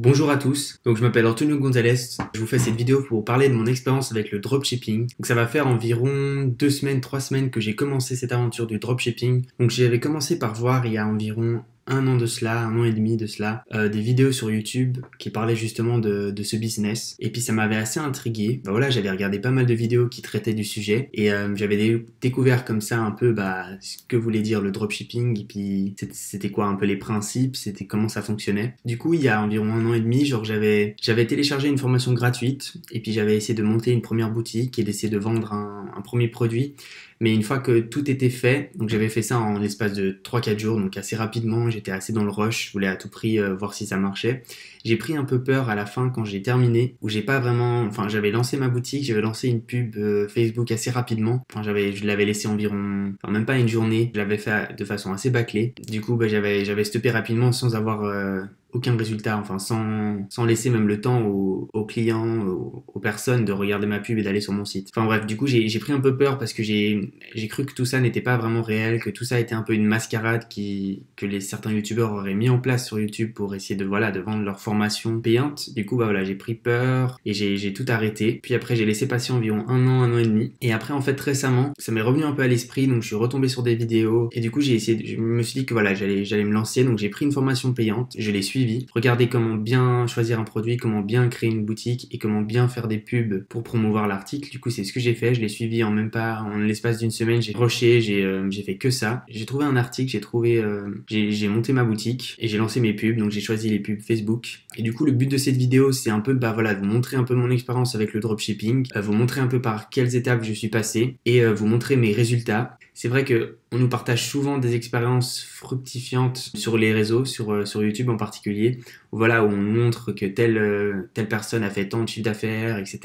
Bonjour à tous, donc je m'appelle Antonio Gonzalez, je vous fais cette vidéo pour parler de mon expérience avec le dropshipping. Donc ça va faire environ deux semaines, trois semaines que j'ai commencé cette aventure du dropshipping. Donc j'avais commencé par voir il y a environ un an de cela, un an et demi de cela, euh, des vidéos sur YouTube qui parlaient justement de, ce business. Et puis ça m'avait assez intrigué. Bah voilà, j'avais regardé pas mal de vidéos qui traitaient du sujet et euh, j'avais découvert comme ça un peu bah, ce que voulait dire le dropshipping et puis c'était quoi un peu les principes, c'était comment ça fonctionnait. Du coup, il y a environ un an et demi, genre j'avais téléchargé une formation gratuite et puis j'avais essayé de monter une première boutique et d'essayer de vendre un premier produit. Mais une fois que tout était fait, donc j'avais fait ça en l'espace de 3-4 jours, donc assez rapidement, j'étais assez dans le rush, je voulais à tout prix euh, voir si ça marchait. J'ai pris un peu peur à la fin quand j'ai terminé, où j'ai pas vraiment, enfin j'avais lancé ma boutique, j'avais lancé une pub euh, Facebook assez rapidement, enfin j'avais, je l'avais laissé environ, enfin même pas une journée, je l'avais fait de façon assez bâclée. Du coup, bah, j'avais, j'avais stoppé rapidement sans avoir euh, aucun résultat, enfin sans, sans laisser même le temps aux, clients, aux, personnes de regarder ma pub et d'aller sur mon site. Enfin bref, du coup j'ai pris un peu peur parce que j'ai cru que tout ça n'était pas vraiment réel, que tout ça était un peu une mascarade qui, que les certains youtubeurs auraient mis en place sur YouTube pour essayer de voilà de vendre leur formation payante. Du coup bah voilà j'ai pris peur et j'ai tout arrêté. Puis après j'ai laissé passer environ un an, un an et demi. Et après en fait récemment ça m'est revenu un peu à l'esprit donc je suis retombé sur des vidéos et du coup j'ai essayé, je me suis dit que voilà j'allais me lancer donc j'ai pris une formation payante, je l'ai suivie Regardez comment bien choisir un produit, comment bien créer une boutique et comment bien faire des pubs pour promouvoir l'article. Du coup, c'est ce que j'ai fait. Je l'ai suivi en même pas, en l'espace d'une semaine. J'ai rushé, j'ai euh, fait que ça. J'ai trouvé un article, j'ai trouvé, euh, j'ai monté ma boutique et j'ai lancé mes pubs. Donc j'ai choisi les pubs Facebook. Et du coup, le but de cette vidéo, c'est un peu, bah voilà, de vous montrer un peu mon expérience avec le dropshipping, euh, vous montrer un peu par quelles étapes je suis passé et vous montrer mes résultats. C'est vrai que on nous partage souvent des expériences fructifiantes sur les réseaux, sur, euh, sur YouTube en particulier, voilà, où on montre que telle, euh, telle personne a fait tant de chiffre d'affaires, etc.,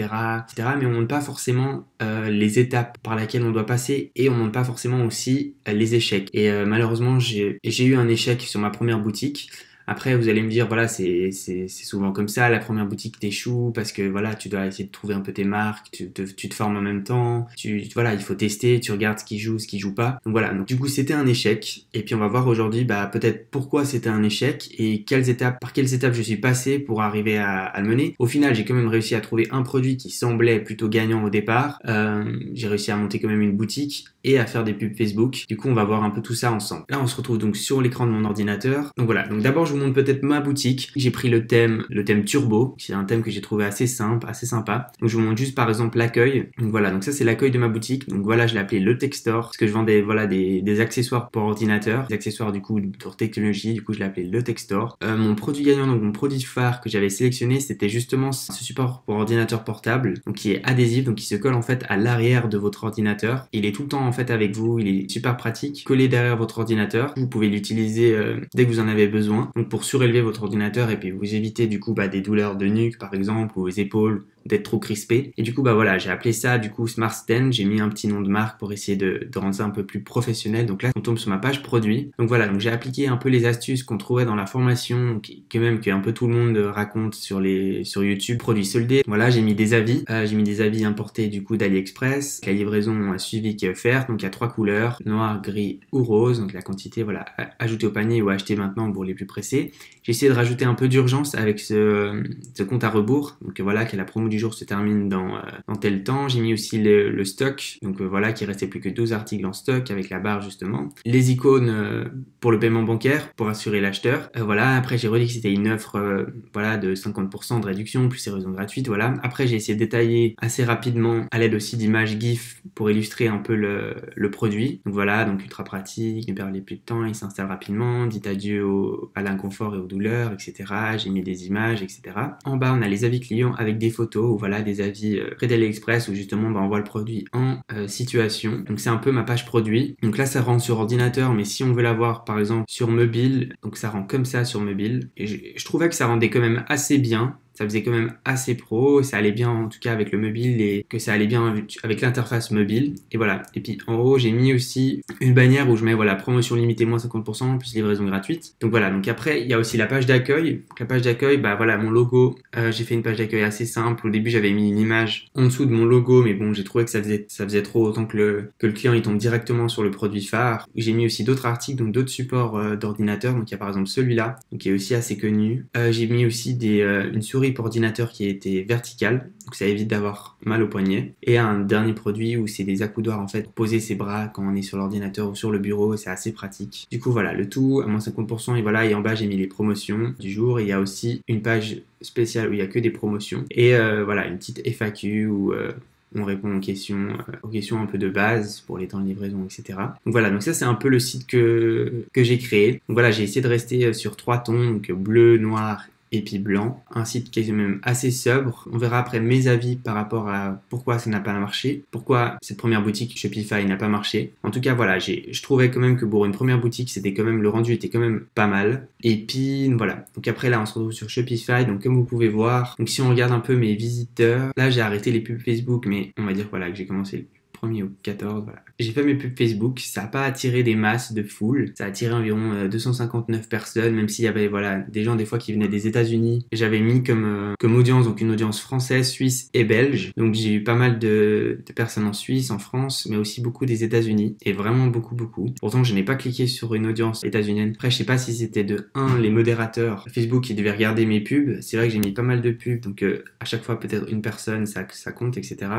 etc., mais on montre pas forcément euh, les étapes par lesquelles on doit passer et on montre pas forcément aussi les échecs. Et malheureusement, j'ai eu un échec sur ma première boutique. Après, vous allez me dire, voilà, c'est souvent comme ça, la première boutique t'échoue parce que voilà, tu dois essayer de trouver un peu tes marques, tu te, tu te formes en même temps, tu, voilà, il faut tester, tu regardes ce qui joue, ce qui joue pas. Donc voilà, donc du coup, c'était un échec. Et puis on va voir aujourd'hui, bah, peut-être pourquoi c'était un échec et quelles étapes, par quelles étapes je suis passé pour arriver à, le mener. Au final, j'ai quand même réussi à trouver un produit qui semblait plutôt gagnant au départ. Euh, j'ai réussi à monter quand même une boutique et à faire des pubs Facebook. Du coup, on va voir un peu tout ça ensemble. Là, on se retrouve donc sur l'écran de mon ordinateur. Donc voilà, donc d'abord, je vous montre peut-être ma boutique. J'ai pris le thème, le thème turbo, c'est un thème que j'ai trouvé assez simple, assez sympa. Donc je vous montre juste par exemple l'accueil. Donc voilà, donc ça c'est l'accueil de ma boutique. Donc voilà, je l'ai appelé le Textor parce que je vendais voilà des, des, accessoires pour ordinateur, des accessoires du coup pour technologie. Du coup, je l'ai appelé le Textor. Euh, mon produit gagnant, donc mon produit phare que j'avais sélectionné, c'était justement ce support pour ordinateur portable, donc qui est adhésif, donc qui se colle en fait à l'arrière de votre ordinateur. Il est tout le temps en fait avec vous, il est super pratique, collé derrière votre ordinateur. Vous pouvez l'utiliser euh, dès que vous en avez besoin. Donc pour sur élever votre ordinateur et puis vous éviter du coup bah, des douleurs de nuque par exemple ou aux épaules d'être trop crispé. Et du coup, bah voilà, j'ai appelé ça du coup Smart Stand. J'ai mis un petit nom de marque pour essayer de, rendre ça un peu plus professionnel. Donc là, on tombe sur ma page produit. Donc voilà, donc j'ai appliqué un peu les astuces qu'on trouvait dans la formation, que même que un peu tout le monde raconte sur les sur YouTube, produits soldés. Voilà, j'ai mis des avis. Euh, j'ai mis des avis importés du coup d'AliExpress. La livraison a suivi qui est offerte. Donc il y a trois couleurs noir, gris ou rose. Donc la quantité, voilà, ajoutée au panier ou acheter maintenant pour les plus pressés. J'ai essayé de rajouter un peu d'urgence avec ce, ce compte à rebours. Donc voilà, qui est la promo du jour se termine dans, euh, dans tel temps. J'ai mis aussi le, stock, donc euh, voilà, qu'il restait plus que 12 articles en stock avec la barre justement. Les icônes euh, pour le paiement bancaire pour assurer l'acheteur. voilà, après j'ai redit que c'était une offre voilà, de 50% de réduction plus raisons gratuites. Voilà. Après j'ai essayé de détailler assez rapidement à l'aide aussi d'images GIF pour illustrer un peu le, produit. Donc voilà, donc ultra pratique, ne perdez plus de temps, il s'installe rapidement, dites adieu à l'inconfort et aux douleurs, etc. J'ai mis des images, etc. En bas, on a les avis clients avec des photos ou voilà des avis euh, près d'AliExpress où justement bah, on voit le produit en euh, situation. Donc c'est un peu ma page produit. Donc là ça rentre sur ordinateur, mais si on veut l'avoir par exemple sur mobile, donc ça rend comme ça sur mobile. Et je trouvais que ça rendait quand même assez bien ça faisait quand même assez pro, ça allait bien en tout cas avec le mobile et que ça allait bien avec l'interface mobile. Et voilà. Et puis en haut, j'ai mis aussi une bannière où je mets voilà promotion limitée moins 50% plus livraison gratuite. Donc voilà. Donc après, il y a aussi la page d'accueil. La page d'accueil, bah voilà, mon logo. Euh, j'ai fait une page d'accueil assez simple. Au début, j'avais mis une image en dessous de mon logo, mais bon, j'ai trouvé que ça faisait ça faisait trop autant que le que le client il tombe directement sur le produit phare. J'ai mis aussi d'autres articles, donc d'autres supports euh, d'ordinateur. Donc il y a par exemple celui-là, qui est aussi assez connu. Euh, j'ai mis aussi des, une souris pour ordinateur qui a été verticale, donc ça évite d'avoir mal au poignet. Et un dernier produit où c'est des accoudoirs en fait, poser ses bras quand on est sur l'ordinateur ou sur le bureau, c'est assez pratique. Du coup voilà, le tout à moins 50% et voilà, et en bas j'ai mis les promotions du jour. il y a aussi une page spéciale où il y a que des promotions et euh, voilà une petite FAQ où euh, on répond aux questions, euh, aux questions un peu de base pour les temps de livraison, etc. Donc voilà, donc ça c'est un peu le site que, j'ai créé. Donc voilà, j'ai essayé de rester sur trois tons, bleu, noir et puis blanc. Un site qui est même assez sobre. On verra après mes avis par rapport à pourquoi ça n'a pas marché, pourquoi cette première boutique Shopify n'a pas marché. En tout cas, voilà, je trouvais quand même que pour une première boutique, c'était quand même le rendu était quand même pas mal. Et puis voilà. Donc après là, on se retrouve sur Shopify. Donc comme vous pouvez voir, donc si on regarde un peu mes visiteurs, là j'ai arrêté les pubs Facebook, mais on va dire voilà que j'ai commencé au 14, voilà. J'ai fait mes pubs Facebook, ça n'a pas attiré des masses de foule, ça a attiré environ 259 euh, personnes, même s'il y avait voilà des gens des fois qui venaient des États-Unis. J'avais mis comme euh, comme audience donc une audience française, suisse et belge. Donc j'ai eu pas mal de, personnes en Suisse, en France, mais aussi beaucoup des États-Unis et vraiment beaucoup beaucoup. Pourtant je n'ai pas cliqué sur une audience états-unienne. Après je sais pas si c'était de un les modérateurs Facebook qui devaient regarder mes pubs. C'est vrai que j'ai mis pas mal de pubs, donc euh, à chaque fois peut-être une personne ça ça compte etc.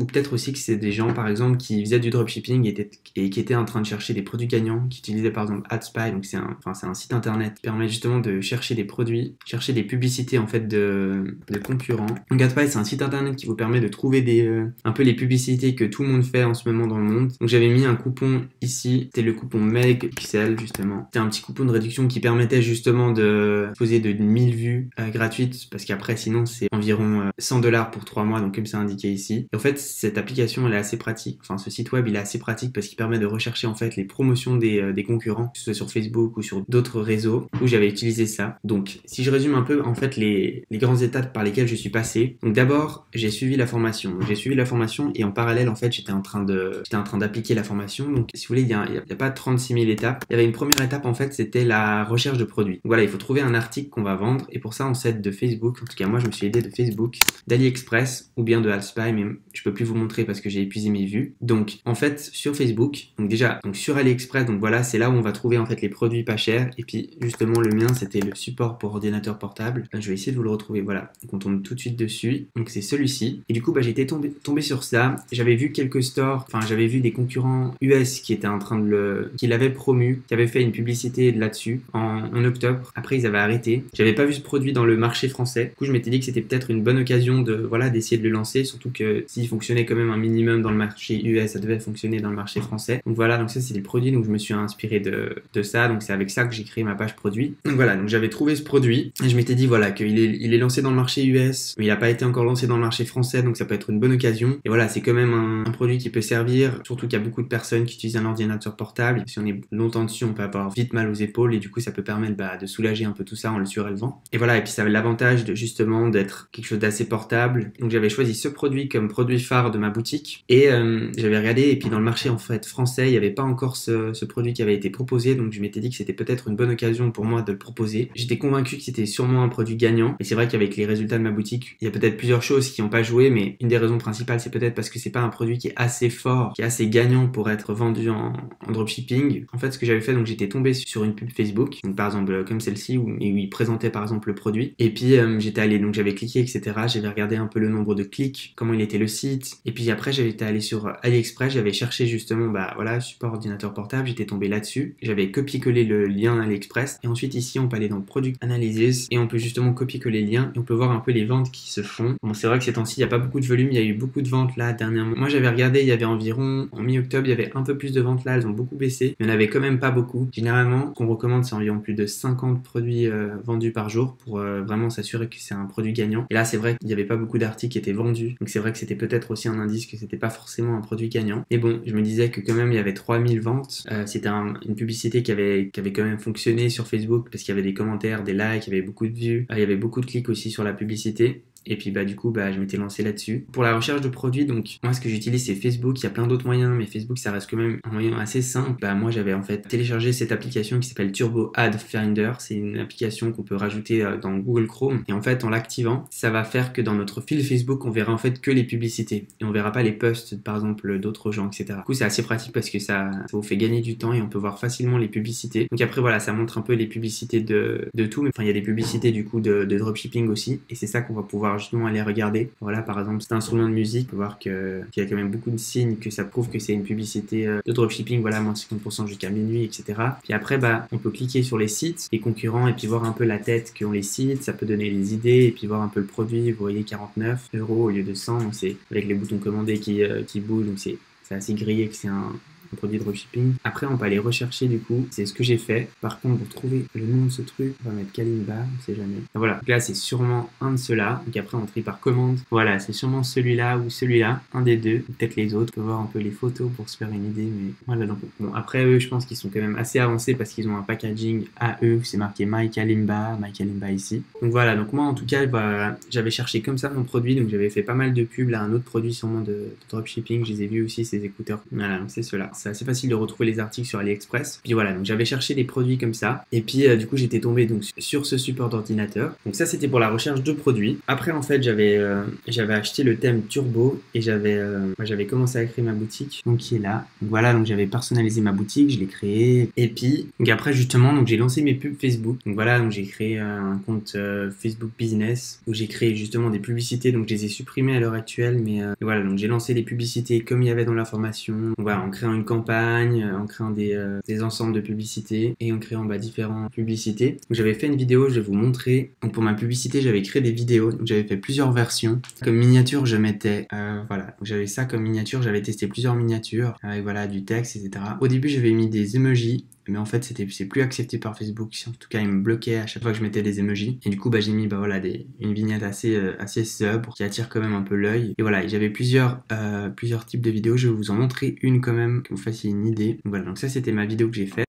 Ou peut-être aussi que c'est des gens par exemple, qui faisait du dropshipping et, qui était en train de chercher des produits gagnants, qui utilisait par exemple AdSpy, donc c'est un, un site internet qui permet justement de chercher des produits, chercher des publicités en fait de, de concurrents. Donc AdSpy, c'est un site internet qui vous permet de trouver des, euh, un peu les publicités que tout le monde fait en ce moment dans le monde. Donc j'avais mis un coupon ici, c'était le coupon MegPixel justement. C'était un petit coupon de réduction qui permettait justement de poser de 1000 vues euh, gratuites, parce qu'après sinon c'est environ 100 euh, dollars pour 3 mois, donc comme c'est indiqué ici. Et en fait, cette application elle est assez pratique Enfin, ce site web, il est assez pratique parce qu'il permet de rechercher en fait les promotions des, euh, des concurrents, que ce soit sur Facebook ou sur d'autres réseaux où j'avais utilisé ça. Donc, si je résume un peu en fait les, les grandes étapes par lesquelles je suis passé. Donc, d'abord, j'ai suivi la formation. J'ai suivi la formation et en parallèle, en fait, j'étais en train de, j'étais en train d'appliquer la formation. Donc, si vous voulez, il n'y a, a, pas 36 000 étapes. Il y avait une première étape en fait, c'était la recherche de produits. voilà, il faut trouver un article qu'on va vendre et pour ça, on s'aide de Facebook. En tout cas, moi, je me suis aidé de Facebook, d'AliExpress ou bien de Alspy, mais je peux plus vous montrer parce que j'ai épuisé mes vues. Donc en fait sur Facebook, donc déjà donc sur AliExpress, donc voilà c'est là où on va trouver en fait les produits pas chers. Et puis justement le mien c'était le support pour ordinateur portable. je vais essayer de vous le retrouver. Voilà, donc on tombe tout de suite dessus. Donc c'est celui-ci. Et du coup bah j'étais tombé, tombé sur ça. J'avais vu quelques stores, enfin j'avais vu des concurrents US qui étaient en train de le, qui l'avaient promu, qui avaient fait une publicité là-dessus en, en, octobre. Après ils avaient arrêté. J'avais pas vu ce produit dans le marché français. Du coup je m'étais dit que c'était peut-être une bonne occasion de voilà d'essayer de le lancer, surtout que s'il fonctionnait quand même un minimum dans le marché US, ça devait fonctionner dans le marché français. Donc voilà, donc ça c'est les produits, donc je me suis inspiré de, de ça, donc c'est avec ça que j'ai créé ma page produit. Donc voilà, donc j'avais trouvé ce produit et je m'étais dit voilà qu'il est, il est lancé dans le marché US, mais il n'a pas été encore lancé dans le marché français, donc ça peut être une bonne occasion. Et voilà, c'est quand même un, produit qui peut servir, surtout qu'il y a beaucoup de personnes qui utilisent un ordinateur portable. Si on est longtemps dessus, on peut avoir vite mal aux épaules et du coup ça peut permettre bah, de soulager un peu tout ça en le surélevant. Et voilà, et puis ça avait l'avantage justement d'être quelque chose d'assez portable. Donc j'avais choisi ce produit comme produit phare de ma boutique et euh, j'avais regardé et puis dans le marché en fait français, il n'y avait pas encore ce, produit qui avait été proposé, donc je m'étais dit que c'était peut-être une bonne occasion pour moi de le proposer. J'étais convaincu que c'était sûrement un produit gagnant, et c'est vrai qu'avec les résultats de ma boutique, il y a peut-être plusieurs choses qui n'ont pas joué, mais une des raisons principales, c'est peut-être parce que c'est pas un produit qui est assez fort, qui est assez gagnant pour être vendu en, dropshipping. En fait, ce que j'avais fait, donc j'étais tombé sur une pub Facebook, donc par exemple comme celle-ci où, où il présentait par exemple le produit, et puis euh, j'étais allé, donc j'avais cliqué, etc. J'avais regardé un peu le nombre de clics, comment il était le site, et puis après j'avais été allé sur AliExpress, j'avais cherché justement, bah voilà, support ordinateur portable, j'étais tombé là-dessus. J'avais copié-collé le lien AliExpress. Et ensuite, ici, on peut aller dans Product Analysis et on peut justement copier-coller les liens et on peut voir un peu les ventes qui se font. Bon, c'est vrai que ces temps-ci, il n'y a pas beaucoup de volume, il y a eu beaucoup de ventes là dernièrement. Moi, j'avais regardé, il y avait environ, en mi-octobre, il y avait un peu plus de ventes là, elles ont beaucoup baissé, mais il n'y en avait quand même pas beaucoup. Généralement, ce qu'on recommande, c'est environ plus de 50 produits euh, vendus par jour pour euh, vraiment s'assurer que c'est un produit gagnant. Et là, c'est vrai qu'il n'y avait pas beaucoup d'articles qui étaient vendus, donc c'est vrai que c'était peut-être aussi un indice que c'était pas forcément forcément un produit gagnant. Mais bon, je me disais que quand même il y avait 3000 ventes. Euh, c'était une publicité qui avait, qui avait quand même fonctionné sur Facebook parce qu'il y avait des commentaires, des likes, il y avait beaucoup de vues, il y avait beaucoup de clics aussi sur la publicité. Et puis bah du coup bah je m'étais lancé là-dessus. Pour la recherche de produits, donc moi ce que j'utilise c'est Facebook. Il y a plein d'autres moyens, mais Facebook ça reste quand même un moyen assez simple. Bah moi j'avais en fait téléchargé cette application qui s'appelle Turbo Ad Finder. C'est une application qu'on peut rajouter euh, dans Google Chrome. Et en fait en l'activant, ça va faire que dans notre fil Facebook on verra en fait que les publicités et on verra pas les posts par exemple d'autres gens, etc. Du coup c'est assez pratique parce que ça, vous fait gagner du temps et on peut voir facilement les publicités. Donc après voilà ça montre un peu les publicités de, de tout. Mais enfin il y a des publicités du coup de dropshipping aussi et c'est ça qu'on va pouvoir justement aller regarder. Voilà, par exemple, cet instrument de musique, voir qu'il y a quand même beaucoup de signes que ça prouve que c'est une publicité euh, de dropshipping, voilà, moins 50% jusqu'à minuit, etc. Puis après, bah, on peut cliquer sur les sites, les concurrents, et puis voir un peu la tête qu'ont les sites, ça peut donner les idées, et puis voir un peu le produit. Vous voyez, 49 euros au lieu de 100, donc c'est avec les boutons commandés qui, euh, qui bougent, donc c'est assez grillé que c'est un, produit dropshipping. Après, on peut aller rechercher du coup. C'est ce que j'ai fait. Par contre, pour trouver le nom de ce truc, on va mettre Kalimba, on sait jamais. Voilà. Donc là, c'est sûrement un de ceux-là. Donc après, on trie par commande. Voilà, c'est sûrement celui-là ou celui-là. Un des deux. Peut-être les autres. On peut voir un peu les photos pour se faire une idée. Mais voilà. Donc, bon, après, eux, je pense qu'ils sont quand même assez avancés parce qu'ils ont un packaging à eux. C'est marqué My Kalimba, My Kalimba ici. Donc voilà. Donc moi, en tout cas, bah, j'avais cherché comme ça mon produit. Donc j'avais fait pas mal de pubs là. Un autre produit sûrement de, de dropshipping. Je les ai vus aussi, ces écouteurs. Voilà. Donc c'est ceux-là c'est assez facile de retrouver les articles sur AliExpress. Puis voilà, donc j'avais cherché des produits comme ça. Et puis euh, du coup, j'étais tombé donc sur ce support d'ordinateur. Donc ça, c'était pour la recherche de produits. Après, en fait, j'avais euh, j'avais acheté le thème Turbo et j'avais euh, j'avais commencé à créer ma boutique, donc qui est là. Voilà, donc j'avais personnalisé ma boutique, je l'ai créée. Et puis, donc après justement, donc j'ai lancé mes pubs Facebook. Donc voilà, donc j'ai créé un compte Facebook Business où j'ai créé justement des publicités. Donc je les ai supprimées à l'heure actuelle, mais voilà, donc j'ai lancé les publicités comme il y avait dans la formation. Voilà, en créant une euh, en créant des, euh, ensembles de publicités et en créant bah, différentes publicités. J'avais fait une vidéo, je vais vous montrer. Pour ma publicité, j'avais créé des vidéos. J'avais fait plusieurs versions. Comme miniature, je mettais, euh, voilà, j'avais ça comme miniature. J'avais testé plusieurs miniatures avec voilà du texte, etc. Au début, j'avais mis des emojis mais en fait c'était c'est plus accepté par Facebook. En tout cas il me bloquait à chaque fois que je mettais des emojis. Et du coup bah j'ai mis bah voilà des, une vignette assez euh, assez sobre qui attire quand même un peu l'œil. Et voilà j'avais plusieurs euh, plusieurs types de vidéos. Je vais vous en montrer une quand même que vous fassiez une idée. Donc voilà donc ça c'était ma vidéo que j'ai faite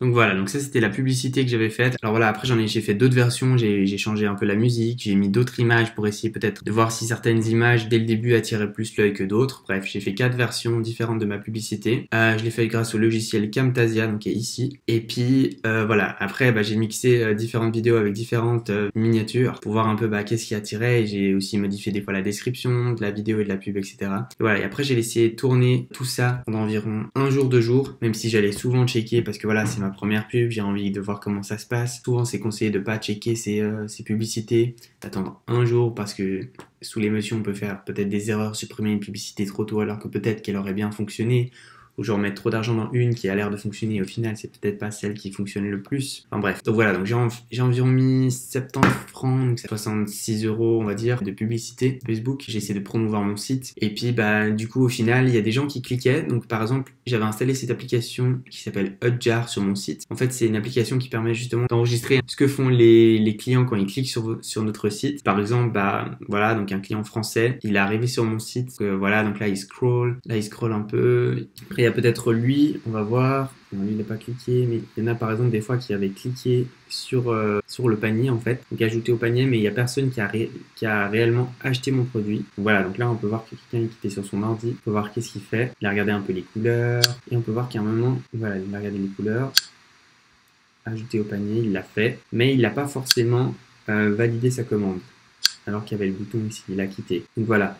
Donc voilà, donc ça c'était la publicité que j'avais faite. Alors voilà, après j'en ai, j'ai fait d'autres versions, j'ai changé un peu la musique, j'ai mis d'autres images pour essayer peut-être de voir si certaines images dès le début attiraient plus l'œil que d'autres. Bref, j'ai fait quatre versions différentes de ma publicité. Euh, je l'ai fait grâce au logiciel Camtasia, donc qui est ici. Et puis euh, voilà, après bah, j'ai mixé euh, différentes vidéos avec différentes miniatures pour voir un peu bah, qu'est-ce qui attirait. J'ai aussi modifié des fois la description de la vidéo et de la pub, etc. Et voilà, et après j'ai laissé tourner tout ça pendant environ un jour, deux jours, même si j'allais souvent checker parce que voilà, c'est ma première pub, j'ai envie de voir comment ça se passe. Souvent, c'est conseillé de pas checker euh, publicités, d'attendre un jour parce que sous l'émotion, on peut faire peut-être des erreurs, supprimer une publicité trop tôt alors que peut-être qu'elle aurait bien fonctionné ou genre mettre trop d'argent dans une qui a l'air de fonctionner et au final c'est peut-être pas celle qui fonctionne le plus. Enfin bref. Donc voilà, donc j'ai environ mis 70 francs, donc 66 euros on va dire, de publicité Facebook. J'ai essayé de promouvoir mon site. Et puis bah du coup au final il y a des gens qui cliquaient. Donc par exemple j'avais installé cette application qui s'appelle Hotjar sur mon site. En fait c'est une application qui permet justement d'enregistrer ce que font les, les, clients quand ils cliquent sur, sur notre site. Par exemple bah voilà donc un client français il est arrivé sur mon site. Euh, voilà donc là il scroll, là il scroll un peu. Après peut-être lui, on va voir. Lui, il n'a pas cliqué, mais il y en a par exemple des fois qui avaient cliqué sur, euh, sur le panier en fait, donc ajouté au panier, mais il n'y a personne qui a, qui a réellement acheté mon produit. voilà, donc là on peut voir que quelqu'un qui était sur son ordi, on peut voir qu'est-ce qu'il fait. Il a regardé un peu les couleurs, et on peut voir qu'à un moment, voilà, il a regardé les couleurs, ajouté au panier, il l'a fait, mais il n'a pas forcément euh, validé sa commande, alors qu'il y avait le bouton ici, il a quitté. Donc voilà,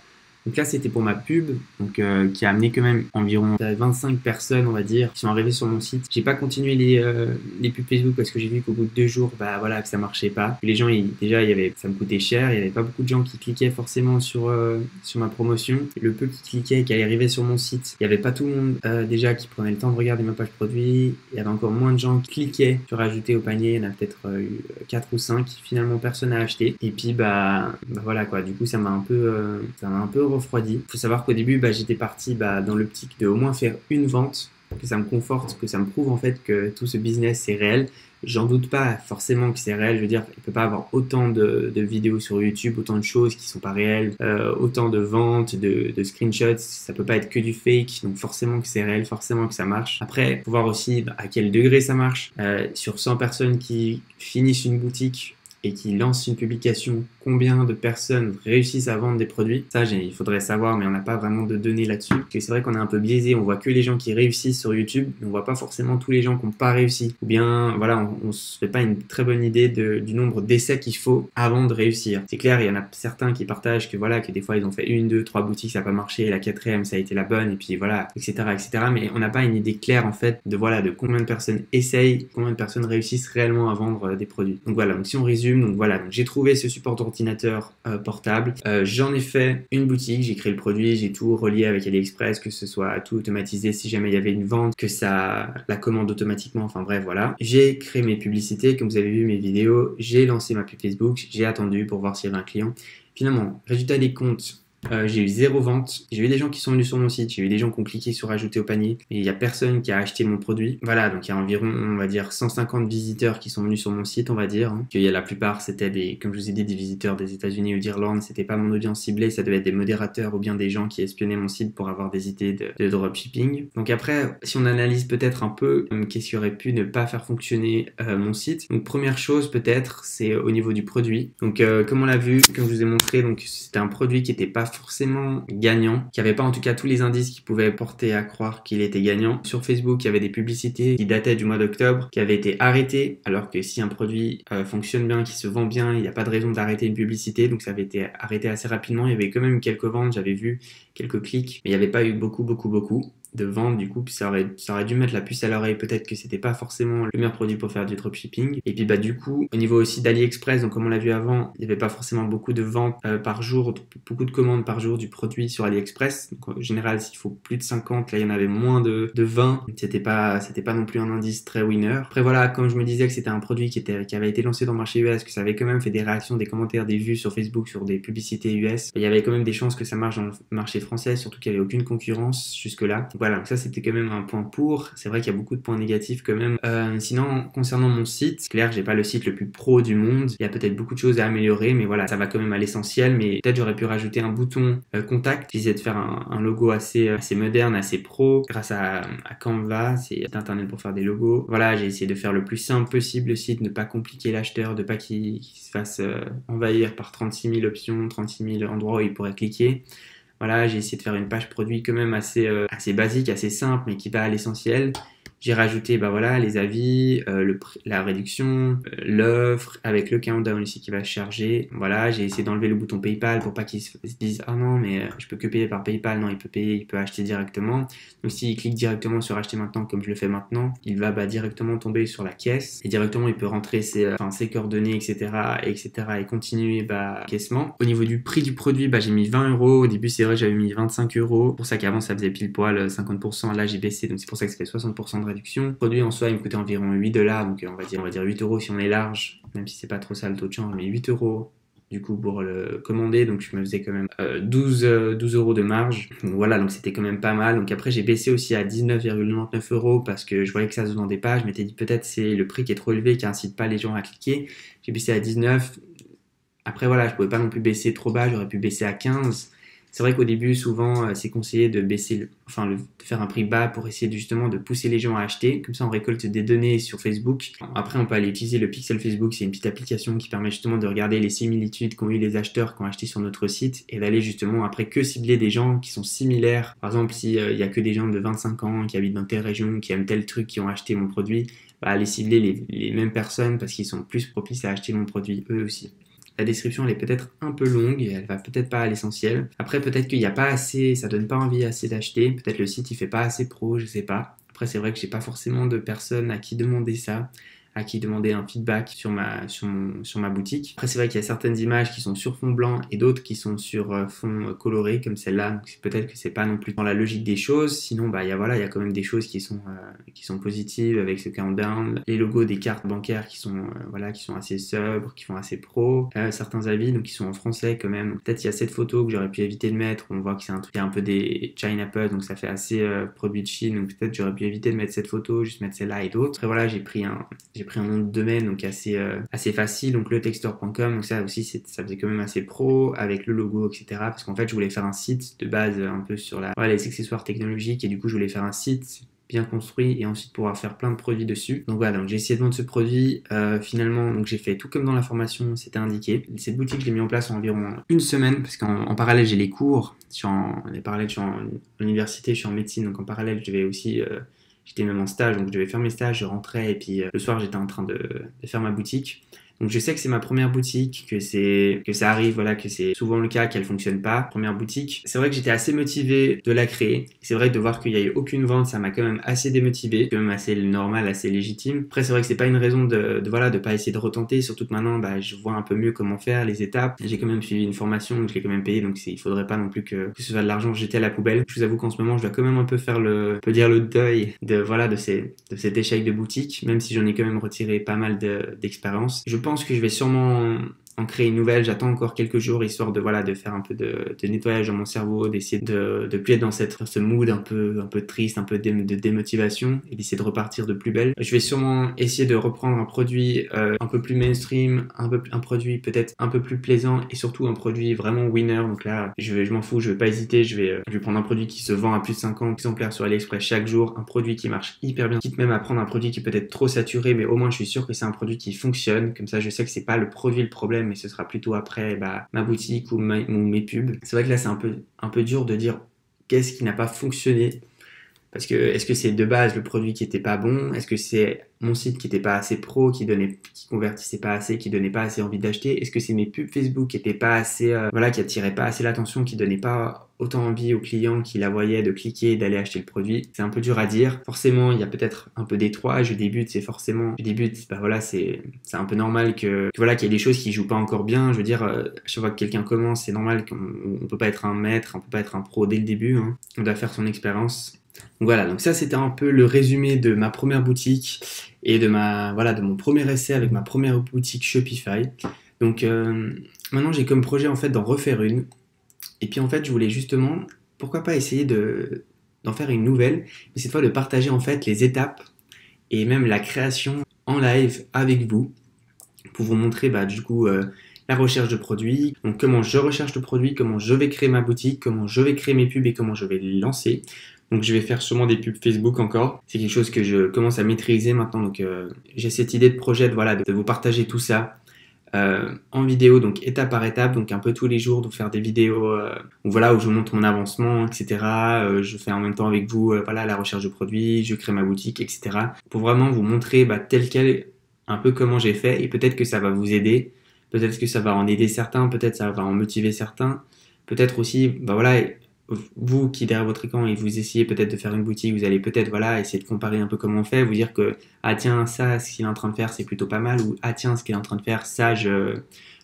donc là, c'était pour ma pub, donc euh, qui a amené quand même environ 25 personnes, on va dire, qui sont arrivées sur mon site. J'ai pas continué les, euh, les pubs Facebook parce que j'ai vu qu'au bout de deux jours, bah voilà, que ça marchait pas. Les gens, déjà, il y avait, ça me coûtait cher. Il y avait pas beaucoup de gens qui cliquaient forcément sur euh, sur ma promotion. Le peu qui cliquaient, qui arrivaient sur mon site, il y avait pas tout le monde déjà qui prenait le temps de regarder ma page produit. Il y avait encore moins de gens qui cliquaient sur ajouter au panier. Il y en a peut-être eu 4 ou 5. Finalement, personne n'a acheté. Et puis bah, bah, voilà quoi. Du coup, ça m'a un peu, ça m'a un peu Il faut savoir qu'au début, bah, j'étais parti bah, dans l'optique de au moins faire une vente, que ça me conforte, que ça me prouve en fait que tout ce business c'est réel. J'en doute pas forcément que c'est réel. Je veux dire, il peut pas avoir autant de, vidéos sur YouTube, autant de choses qui sont pas réelles, euh, autant de ventes, de, screenshots. Ça peut pas être que du fake. Donc forcément que c'est réel, forcément que ça marche. Après, faut voir aussi bah, à quel degré ça marche. Euh, sur 100 personnes qui finissent une boutique et qui lancent une publication combien de personnes réussissent à vendre des produits. Ça, il faudrait savoir, mais on n'a pas vraiment de données là-dessus. C'est vrai qu'on est un peu biaisé, on voit que les gens qui réussissent sur YouTube, mais on voit pas forcément tous les gens qui n'ont pas réussi. Ou bien, voilà, on, ne se fait pas une très bonne idée du nombre d'essais qu'il faut avant de réussir. C'est clair, il y en a certains qui partagent que voilà, que des fois ils ont fait une, deux, trois boutiques, ça n'a pas marché, la quatrième ça a été la bonne, et puis voilà, etc., etc. Mais on n'a pas une idée claire en fait de voilà de combien de personnes essayent, combien de personnes réussissent réellement à vendre euh, des produits. Donc voilà, donc si on résume, donc voilà, j'ai trouvé ce support d'ordinateur euh, portable. Euh, j'en ai fait une boutique, j'ai créé le produit, j'ai tout relié avec AliExpress, que ce soit tout automatisé si jamais il y avait une vente, que ça la commande automatiquement, enfin bref, voilà. J'ai créé mes publicités, comme vous avez vu mes vidéos, j'ai lancé ma pub Facebook, j'ai attendu pour voir s'il y avait un client. Finalement, résultat des comptes, euh, j'ai eu zéro vente. J'ai eu des gens qui sont venus sur mon site, j'ai eu des gens qui ont cliqué sur ajouter au panier, et il n'y a personne qui a acheté mon produit. Voilà, donc il y a environ, on va dire, 150 visiteurs qui sont venus sur mon site, on va dire. Hein. y a la plupart, c'était des, comme je vous ai dit, des visiteurs des États-Unis ou d'Irlande. C'était pas mon audience ciblée, ça devait être des modérateurs ou bien des gens qui espionnaient mon site pour avoir des idées de, dropshipping. Donc après, si on analyse peut-être un peu euh, qu'est-ce qui aurait pu ne pas faire fonctionner euh, mon site. Donc première chose peut-être, c'est au niveau du produit. Donc comme on l'a vu, comme je vous ai montré, donc c'était un produit qui n'était pas forcément gagnant, qui avait pas en tout cas tous les indices qui pouvaient porter à croire qu'il était gagnant. Sur Facebook, il y avait des publicités qui dataient du mois d'octobre, qui avaient été arrêtées, alors que si un produit euh, fonctionne bien, qui se vend bien, il n'y a pas de raison d'arrêter une publicité, donc ça avait été arrêté assez rapidement. Il y avait quand même quelques ventes, j'avais vu quelques clics, mais il n'y avait pas eu beaucoup, beaucoup, beaucoup de vente du coup ça aurait, ça aurait dû mettre la puce à l'oreille. Peut-être que c'était pas forcément le meilleur produit pour faire du dropshipping. Et puis bah du coup au niveau aussi d'AliExpress donc comme on l'a vu avant il n'y avait pas forcément beaucoup de ventes euh, par jour beaucoup de commandes par jour du produit sur AliExpress. Donc en général s'il faut plus de 50 là il y en avait moins de, de 20 c'était pas c'était pas non plus un indice très winner. Après voilà comme je me disais que c'était un produit qui était qui avait été lancé dans le marché US que ça avait quand même fait des réactions des commentaires des vues sur Facebook sur des publicités US il y avait quand même des chances que ça marche dans le marché français surtout qu'il n'y avait aucune concurrence jusque là ça c'était quand même un point pour. C'est vrai qu'il y a beaucoup de points négatifs quand même. Euh, sinon, concernant mon site, clair, j'ai pas le site le plus pro du monde. Il y a peut-être beaucoup de choses à améliorer, mais voilà, ça va quand même à l'essentiel. Mais peut-être j'aurais pu rajouter un bouton euh, contact. J'essaie de faire un, logo assez, assez moderne, assez pro, grâce à, Canva, c'est internet pour faire des logos. Voilà, j'ai essayé de faire le plus simple possible le site, ne pas compliquer l'acheteur, de pas qu'il se fasse euh, envahir par 36 000 options, 36 000 endroits où il pourrait cliquer. Voilà, j'ai essayé de faire une page produit quand même assez, euh, assez basique, assez simple, mais qui va à l'essentiel. J'ai rajouté bah voilà, les avis, euh, le, la réduction, euh, l'offre, avec le countdown ici qui va charger. Voilà, j'ai essayé d'enlever le bouton PayPal pour pas qu'ils se, disent ah non mais euh, je peux que payer par PayPal. Non, il peut payer, il peut acheter directement. Donc s'il clique directement sur acheter maintenant comme je le fais maintenant, il va bah, directement tomber sur la caisse et directement il peut rentrer ses, enfin, ses coordonnées etc etc et continuer bah caissement. Au niveau du prix du produit, bah j'ai mis 20 euros. Au début c'est vrai j'avais mis 25 euros. Pour ça qu'avant ça faisait pile poil 50%. Là j'ai baissé donc c'est pour ça que ça fait 60% de produit en soi, il me coûtait environ 8 dollars, donc on va dire, on va dire 8 euros si on est large, même si c'est pas trop ça le taux de change, mais 8 euros du coup pour le commander. Donc je me faisais quand même 12, euh, 12 euh, euros de marge. Voilà donc c'était quand même pas mal. Donc après j'ai baissé aussi à 19,99 euros parce que je voyais que ça se vendait pas. Je m'étais dit peut-être c'est le prix qui est trop élevé qui incite pas les gens à cliquer. J'ai baissé à 19 après voilà je pouvais pas non plus baisser trop bas. J'aurais pu baisser à 15 C'est vrai qu'au début, souvent, euh, c'est conseillé de baisser, le, enfin, de faire un prix bas pour essayer justement de pousser les gens à acheter. Comme ça, on récolte des données sur Facebook. Après, on peut aller utiliser le Pixel Facebook. C'est une petite application qui permet justement de regarder les similitudes qu'ont eu les acheteurs qui ont acheté sur notre site et d'aller justement après que cibler des gens qui sont similaires. Par exemple, s'il euh, il y a que des gens de 25 ans qui habitent dans telle région, qui aiment tel truc, qui ont acheté mon produit, bah, aller cibler les mêmes personnes parce qu'ils sont plus propices à acheter mon produit eux aussi. La description elle est peut-être un peu longue et elle va peut-être pas à l'essentiel. Après peut-être qu'il n'y a pas assez, ça donne pas envie assez d'acheter. Peut-être le site il fait pas assez pro, je sais pas. Après c'est vrai que j'ai pas forcément de personnes à qui demander ça à qui demander un feedback sur ma, sur, sur ma boutique. Après, c'est vrai qu'il y a certaines images qui sont sur fond blanc et d'autres qui sont sur euh, fond coloré, comme celle-là. Peut-être que c'est pas non plus dans la logique des choses. Sinon, bah, il y a, voilà, il y a quand même des choses qui sont, euh, qui sont positives avec ce countdown, les logos des cartes bancaires qui sont, euh, voilà, qui sont assez sobres, qui font assez pro, certains avis, donc qui sont en français quand même. Peut-être il y a cette photo que j'aurais pu éviter de mettre. On voit que c'est un truc, il y a un peu des China Puzzle, donc ça fait assez produit de Chine. Donc peut-être j'aurais pu éviter de mettre cette photo, juste mettre celle-là et d'autres. Après, voilà, j'ai pris un, j'ai pris un nom de domaine donc assez, euh, assez facile, donc le textor.com, donc ça aussi ça faisait quand même assez pro avec le logo, etc. Parce qu'en fait je voulais faire un site de base un peu sur la, les accessoires technologiques et du coup je voulais faire un site bien construit et ensuite pouvoir faire plein de produits dessus. Donc voilà, donc j'ai essayé de vendre ce produit. Euh, finalement, donc j'ai fait tout comme dans la formation, c'était indiqué. Cette boutique, je l'ai mis en place en environ une semaine parce qu'en parallèle, j'ai les cours. Je suis en, les parallèles, je suis en université, je suis en médecine, donc en parallèle, je devais aussi euh, J'étais même en stage, donc je devais faire mes stages, je rentrais et puis euh, le soir j'étais en train de, de, faire ma boutique. Donc je sais que c'est ma première boutique, que c'est que ça arrive, voilà, que c'est souvent le cas qu'elle fonctionne pas. Première boutique. C'est vrai que j'étais assez motivé de la créer. C'est vrai que de voir qu'il n'y a eu aucune vente, ça m'a quand même assez démotivé, quand même assez normal, assez légitime. Après c'est vrai que c'est pas une raison de, de, voilà de pas essayer de retenter, surtout que maintenant bah, je vois un peu mieux comment faire les étapes. J'ai quand même suivi une formation, je l'ai quand même payé, donc il faudrait pas non plus que, que ce soit de l'argent jeté à la poubelle. Je vous avoue qu'en ce moment je dois quand même un peu faire le, peut dire le deuil de voilà de ces de cet échec de boutique, même si j'en ai quand même retiré pas mal d'expérience. Que je vais sûrement en créer une nouvelle. J'attends encore quelques jours histoire de voilà de faire un peu de, nettoyage dans mon cerveau, d'essayer de de plus être dans cette ce mood un peu un peu triste, un peu de, démotivation et d'essayer de repartir de plus belle. Je vais sûrement essayer de reprendre un produit euh, un peu plus mainstream, un peu un produit peut-être un peu plus plaisant et surtout un produit vraiment winner. Donc là, je vais je m'en fous, je vais pas hésiter, je vais euh, je vais prendre un produit qui se vend à plus de 50 exemplaires sur AliExpress chaque jour, un produit qui marche hyper bien, quitte même à prendre un produit qui peut être trop saturé, mais au moins je suis sûr que c'est un produit qui fonctionne. Comme ça, je sais que c'est pas le produit le problème mais ce sera plutôt après bah, ma boutique ou, mes pubs. C'est vrai que là, c'est un peu, un peu dur de dire qu'est-ce qui n'a pas fonctionné. Parce que est-ce que c'est de base le produit qui n'était pas bon? Est-ce que c'est mon site qui n'était pas assez pro, qui donnait, convertissait pas assez, qui donnait pas assez envie d'acheter? Est-ce que c'est mes pubs Facebook qui n'étaient pas assez, euh, voilà, qui attiraient pas assez l'attention, qui donnaient pas autant envie aux clients qui la voyaient de cliquer et d'aller acheter le produit C'est un peu dur à dire. Forcément, il y a peut-être un peu d'étroit. Je débute, c'est forcément, je débute, bah voilà, c'est, un peu normal que, voilà, qu'il y ait des choses qui jouent pas encore bien. Je veux dire, euh, chaque fois que quelqu'un commence, c'est normal qu'on on peut pas être un maître, on peut pas être un pro dès le début. Hein. On doit faire son expérience. Voilà, donc ça c'était un peu le résumé de ma première boutique et de ma voilà de mon premier essai avec ma première boutique Shopify. Donc euh, maintenant j'ai comme projet en fait d'en refaire une. Et puis en fait je voulais justement pourquoi pas essayer de d'en faire une nouvelle, mais cette fois de partager en fait les étapes et même la création en live avec vous pour vous montrer bah, du coup euh, la recherche de produits, donc comment je recherche le produit, comment je vais créer ma boutique, comment je vais créer mes pubs et comment je vais les lancer. Donc je vais faire sûrement des pubs Facebook encore. C'est quelque chose que je commence à maîtriser maintenant. Donc euh, j'ai cette idée de projet de, voilà, de vous partager tout ça euh, en vidéo, donc étape par étape, donc un peu tous les jours, de faire des vidéos euh, où, voilà, où je montre mon avancement, etc. je fais en même temps avec vous voilà, la recherche de produits, je crée ma boutique, etc. Pour vraiment vous montrer bah, tel quel un peu comment j'ai fait et peut-être que ça va vous aider. Peut-être que ça va en aider certains, peut-être ça va en motiver certains. Peut-être aussi, bah voilà, vous qui derrière votre écran et vous essayez peut-être de faire une boutique, vous allez peut-être voilà essayer de comparer un peu comment on fait, vous dire que ah tiens ça ce qu'il est en train de faire c'est plutôt pas mal ou ah tiens ce qu'il est en train de faire ça je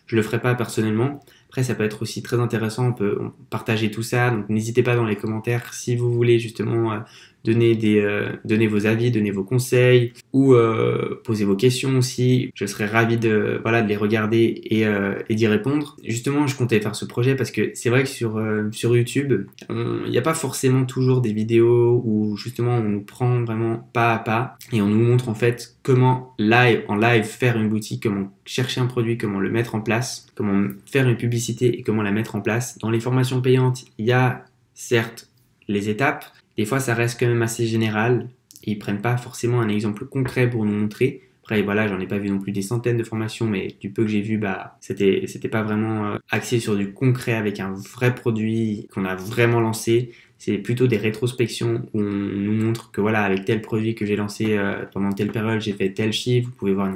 je le ferai pas personnellement. Après ça peut être aussi très intéressant, on peut partager tout ça donc n'hésitez pas dans les commentaires si vous voulez justement euh, donner des, euh, vos avis, donner vos conseils ou euh, poser vos questions aussi. Je serais ravi de, voilà, de les regarder et, euh, d'y répondre. Justement, je comptais faire ce projet parce que c'est vrai que sur, sur YouTube, il n'y a pas forcément toujours des vidéos où justement on nous prend vraiment pas à pas et on nous montre en fait comment live, en live faire une boutique, comment chercher un produit, comment le mettre en place, comment faire une publicité et comment la mettre en place. Dans les formations payantes, il y a certes les étapes, des fois, ça reste quand même assez général. Ils prennent pas forcément un exemple concret pour nous montrer. Après, voilà, j'en ai pas vu non plus des centaines de formations, mais du peu que j'ai vu, bah, c'était, c'était pas vraiment euh, axé sur du concret avec un vrai produit qu'on a vraiment lancé. C'est plutôt des rétrospections où on nous montre que voilà, avec tel produit que j'ai lancé euh, pendant telle période, j'ai fait tel chiffre, vous pouvez voir,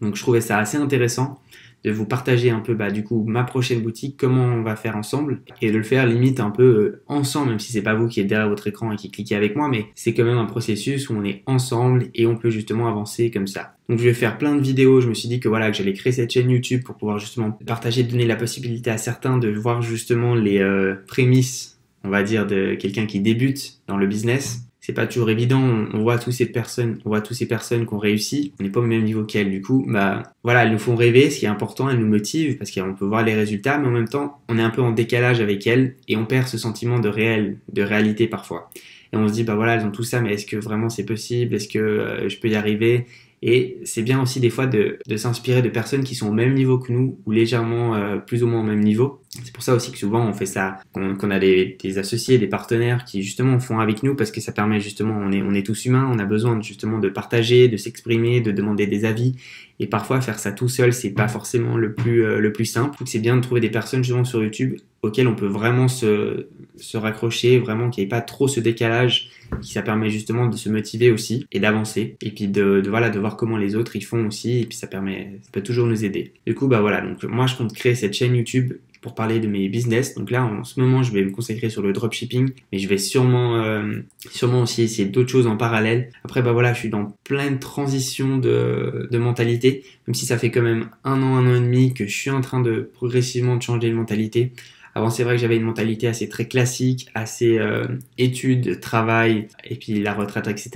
Donc, je trouvais ça assez intéressant de vous partager un peu bah, du coup ma prochaine boutique, comment on va faire ensemble et de le faire limite un peu euh, ensemble, même si c'est pas vous qui êtes derrière votre écran et qui cliquez avec moi, mais c'est quand même un processus où on est ensemble et on peut justement avancer comme ça. Donc je vais faire plein de vidéos, je me suis dit que voilà que j'allais créer cette chaîne YouTube pour pouvoir justement partager, donner la possibilité à certains de voir justement les euh, prémices, on va dire, de quelqu'un qui débute dans le business c'est pas toujours évident. On, voit toutes ces personnes, on voit toutes ces personnes qui ont réussi. On n'est pas au même niveau qu'elles. Du coup, bah voilà, elles nous font rêver. Ce qui est important, elles nous motivent parce qu'on peut voir les résultats, mais en même temps, on est un peu en décalage avec elles et on perd ce sentiment de réel, de réalité parfois. Et on se dit bah voilà, elles ont tout ça, mais est-ce que vraiment c'est possible? Est-ce que euh, je peux y arriver? Et c'est bien aussi des fois de, s'inspirer de personnes qui sont au même niveau que nous ou légèrement euh, plus ou moins au même niveau. C'est pour ça aussi que souvent on fait ça, qu'on a des, associés, des partenaires qui justement font avec nous parce que ça permet justement, on est, on est tous humains, on a besoin justement de partager, de s'exprimer, de demander des avis. Et parfois faire ça tout seul, c'est pas forcément le plus, euh, le plus simple. C'est bien de trouver des personnes justement sur YouTube auxquelles on peut vraiment se, se raccrocher, vraiment qu'il n'y ait pas trop ce décalage ça permet justement de se motiver aussi et d'avancer et puis de, voilà de voir comment les autres ils font aussi et puis ça permet ça peut toujours nous aider du coup bah voilà donc moi je compte créer cette chaîne YouTube pour parler de mes business. Donc là, en ce moment, je vais me consacrer sur le dropshipping, mais je vais sûrement, euh, sûrement aussi essayer d'autres choses en parallèle. Après, bah voilà, je suis dans plein de transitions de, de mentalité, même si ça fait quand même un an, un an et demi que je suis en train de progressivement changer de mentalité. Avant, c'est vrai que j'avais une mentalité assez très classique, assez euh, études, travail, et puis la retraite, etc.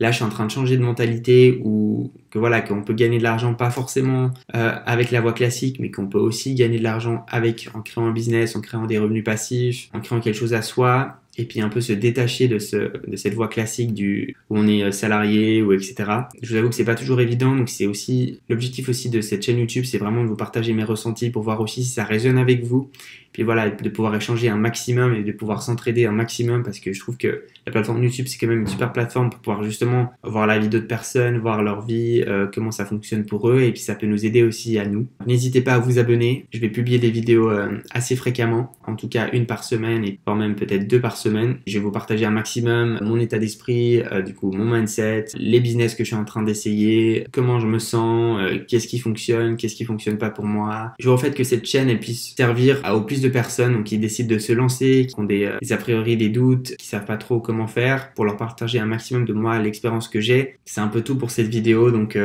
Là, je suis en train de changer de mentalité où que voilà qu'on peut gagner de l'argent pas forcément euh, avec la voie classique, mais qu'on peut aussi gagner de l'argent avec en créant un business, en créant des revenus passifs, en créant quelque chose à soi et puis un peu se détacher de, ce, de cette voie classique du où on est euh, salarié ou etc. Je vous avoue que c'est pas toujours évident, donc c'est aussi l'objectif aussi de cette chaîne YouTube, c'est vraiment de vous partager mes ressentis pour voir aussi si ça résonne avec vous, puis voilà de pouvoir échanger un maximum et de pouvoir s'entraider un maximum parce que je trouve que la plateforme YouTube c'est quand même une super plateforme pour pouvoir justement voir la vie d'autres personnes, voir leur vie, euh, comment ça fonctionne pour eux et puis ça peut nous aider aussi à nous. N'hésitez pas à vous abonner, je vais publier des vidéos euh, assez fréquemment, en tout cas une par semaine et voire même peut-être deux par semaine. Je vais vous partager un maximum mon état d'esprit, euh, du coup mon mindset, les business que je suis en train d'essayer, comment je me sens, euh, qu'est-ce qui fonctionne, qu'est-ce qui fonctionne pas pour moi. Je veux en fait que cette chaîne elle puisse servir à au plus personnes qui décident de se lancer, qui ont des, euh, des a priori des doutes, qui savent pas trop comment faire, pour leur partager un maximum de moi l'expérience que j'ai. C'est un peu tout pour cette vidéo, donc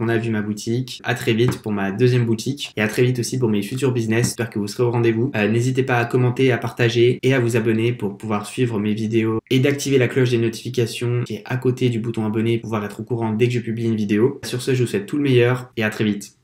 on a vu ma boutique. À très vite pour ma deuxième boutique et à très vite aussi pour mes futurs business. J'espère que vous serez au rendez-vous. N'hésitez pas à commenter, à partager et à vous abonner pour pouvoir suivre mes vidéos et d'activer la cloche des notifications qui est à côté du bouton abonner pour pouvoir être au courant dès que je publie une vidéo. Sur ce, je vous souhaite tout le meilleur et à très vite.